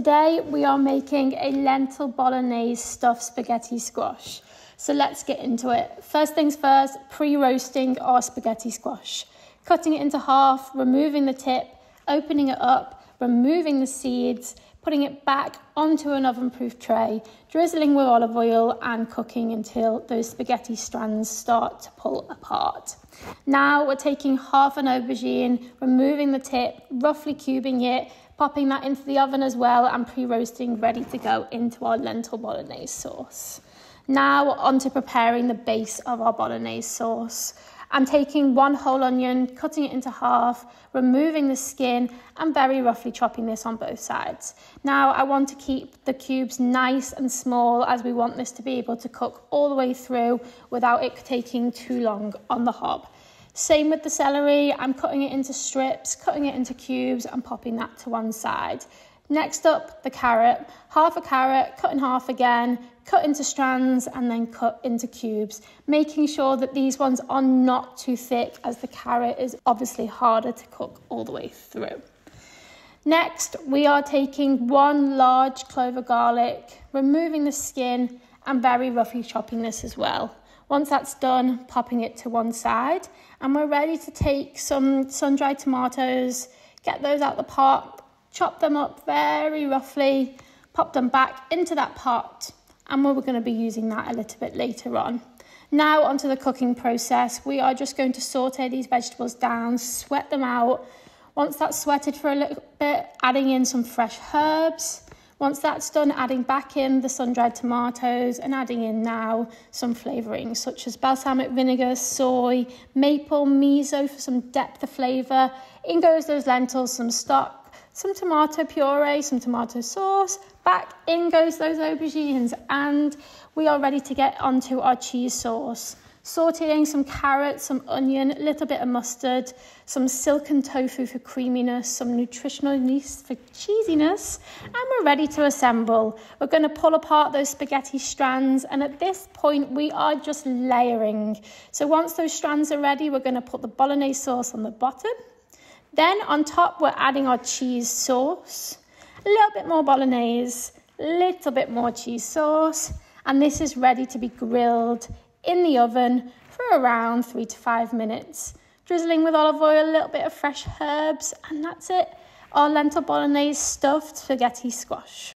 Today we are making a lentil bolognese stuffed spaghetti squash. So let's get into it. First things first, pre-roasting our spaghetti squash. Cutting it into half, removing the tip, opening it up, removing the seeds, putting it back onto an oven-proof tray, drizzling with olive oil and cooking until those spaghetti strands start to pull apart. Now we're taking half an aubergine, removing the tip, roughly cubing it, popping that into the oven as well and pre-roasting ready to go into our lentil bolognese sauce. Now on to preparing the base of our bolognese sauce. I'm taking one whole onion, cutting it into half, removing the skin and very roughly chopping this on both sides. Now I want to keep the cubes nice and small as we want this to be able to cook all the way through without it taking too long on the hob. Same with the celery, I'm cutting it into strips, cutting it into cubes and popping that to one side. Next up, the carrot. Half a carrot, cut in half again, cut into strands and then cut into cubes, making sure that these ones are not too thick as the carrot is obviously harder to cook all the way through. Next, we are taking one large clove of garlic, removing the skin and very roughly chopping this as well. Once that's done, popping it to one side and we're ready to take some sun-dried tomatoes, get those out the pot, chop them up very roughly, pop them back into that pot, and we're going to be using that a little bit later on. Now onto the cooking process. We are just going to saute these vegetables down, sweat them out. Once that's sweated for a little bit, adding in some fresh herbs. Once that's done, adding back in the sun-dried tomatoes and adding in now some flavourings such as balsamic vinegar, soy, maple, miso for some depth of flavour. In goes those lentils, some stock, some tomato puree, some tomato sauce. Back in goes those aubergines, and we are ready to get onto our cheese sauce. Sauteing some carrots, some onion, a little bit of mustard, some silken tofu for creaminess, some nutritional yeast for cheesiness, and we're ready to assemble. We're going to pull apart those spaghetti strands, and at this point, we are just layering. So once those strands are ready, we're going to put the bolognese sauce on the bottom. Then on top, we're adding our cheese sauce, a little bit more bolognese, a little bit more cheese sauce, and this is ready to be grilled in the oven for around three to five minutes. Drizzling with olive oil, a little bit of fresh herbs, and that's it. Our lentil bolognese stuffed spaghetti squash.